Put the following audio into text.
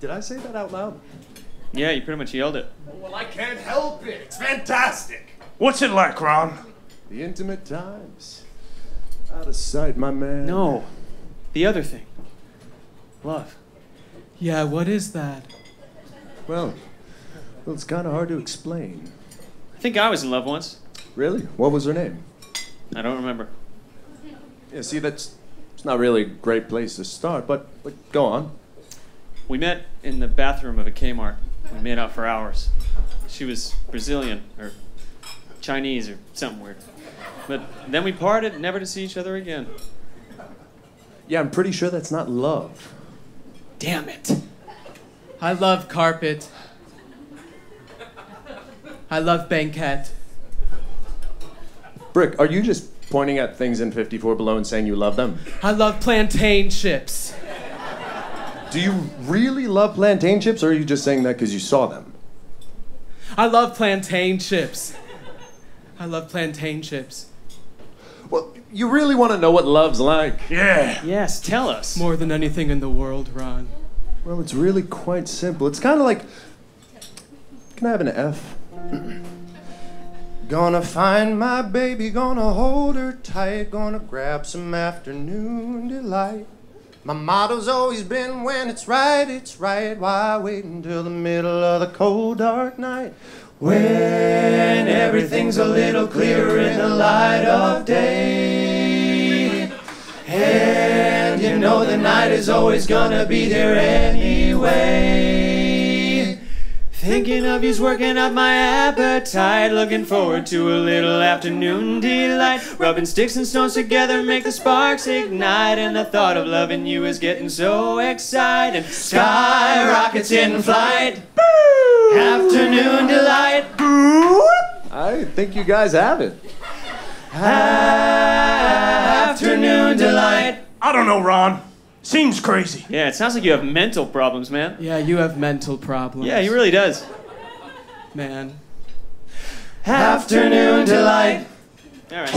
Did I say that out loud? Yeah, you pretty much yelled it. Well, I can't help it. It's fantastic. What's it like, Ron? The intimate times. Out of sight, my man. No. The other thing. Love. Yeah, what is that? Well, well it's kind of hard to explain. I think I was in love once. Really? What was her name? I don't remember. Yeah, see, that's it's not really a great place to start, but, but go on. We met in the bathroom of a Kmart. We made out for hours. She was Brazilian or Chinese or something weird. But then we parted, never to see each other again. Yeah, I'm pretty sure that's not love. Damn it. I love carpet. I love banquet. Brick, are you just pointing at things in 54 Below and saying you love them? I love plantain chips. Do you really love plantain chips, or are you just saying that because you saw them? I love plantain chips. I love plantain chips. Well, you really want to know what love's like? Yeah. Yes, tell us. More than anything in the world, Ron. Well, it's really quite simple. It's kind of like. Can I have an F? gonna find my baby, gonna hold her tight, gonna grab some afternoon delight. My motto's always been when it's right, it's right. Why wait until the middle of the cold, dark night? When everything's a little clearer in the light of day. And you know the night is always gonna be there anyway. Thinking of you's working up my appetite. Looking forward to a little afternoon delight. Rubbing sticks and stones together make the sparks ignite. And the thought of loving you is getting so exciting. Sky rockets in flight. Boo! Afternoon delight. I think you guys have it. Afternoon delight. I don't know, Ron. Seems crazy. Yeah, it sounds like you have mental problems, man. Yeah, you have mental problems. Yeah, he really does. Man. Afternoon delight. All right.